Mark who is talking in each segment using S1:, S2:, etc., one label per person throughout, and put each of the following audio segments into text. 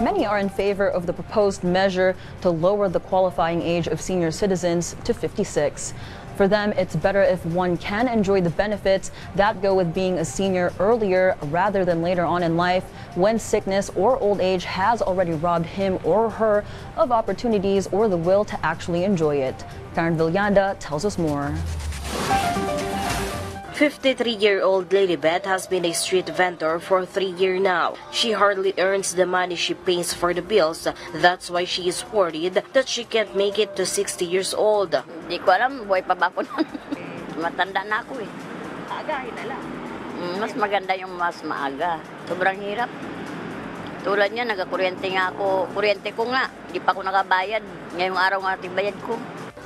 S1: Many are in favor of the proposed measure to lower the qualifying age of senior citizens to 56. For them, it's better if one can enjoy the benefits that go with being a senior earlier rather than later on in life when sickness or old age has already robbed him or her of opportunities or the will to actually enjoy it. Karen Villanda tells us more.
S2: 53-year-old Lady Beth has been a street vendor for three years now. She hardly earns the money she pays for the bills. That's why she is worried that she can't make it to 60 years old.
S3: Hindi ko alam, buhay pa ba ako nun? Matanda na ako eh.
S2: Agahin na lang.
S3: Mm, Mas maganda yung mas maaga. Sobrang hirap. Tulad niya, nagakuryente nga ako. Kuryente ko nga, di pa ako nakabayad. Ngayong araw nga bayad ko.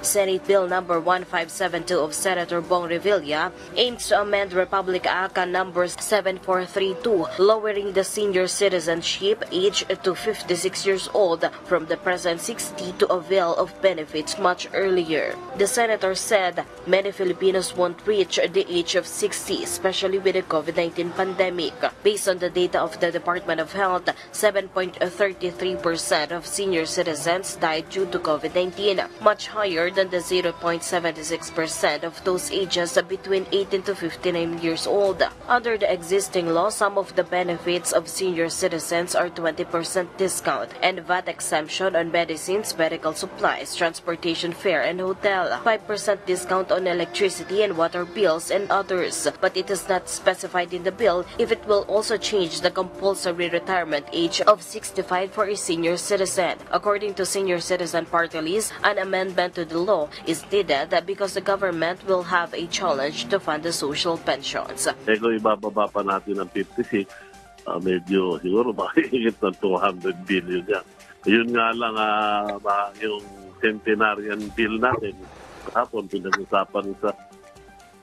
S2: Senate Bill number 1572 of Senator Bong Revilla aims to amend Republic Act number 7432, lowering the senior citizenship age to 56 years old from the present 60 to avail of benefits much earlier. The senator said many Filipinos won't reach the age of 60, especially with the COVID-19 pandemic. Based on the data of the Department of Health, 7.33% of senior citizens died due to COVID-19, much higher than the 0.76% of those ages between 18 to 59 years old. Under the existing law, some of the benefits of senior citizens are 20% discount and VAT exemption on medicines, medical supplies, transportation fare, and hotel, 5% discount on electricity and water bills, and others. But it is not specified in the bill if it will also change the compulsory retirement age of 65 for a senior citizen. According to Senior Citizen Party List, an amendment to the law is needed because the government will have a challenge to fund the social pensions.
S4: Eh kung ibababa pa natin ng 56, ah, medyo siguro makikit ng 200 billion yan. Yun nga lang ba- yung centenarian bill natin. Kahapon pinag-usapan sa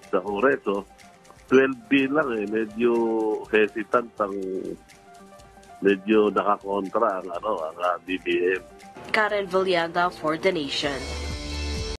S4: sa Kongreso. 12 bill lang eh. Medyo hesitant ang medyo nakakontra ang ano ang ah, BBM.
S2: Karen Villanda for The Nation.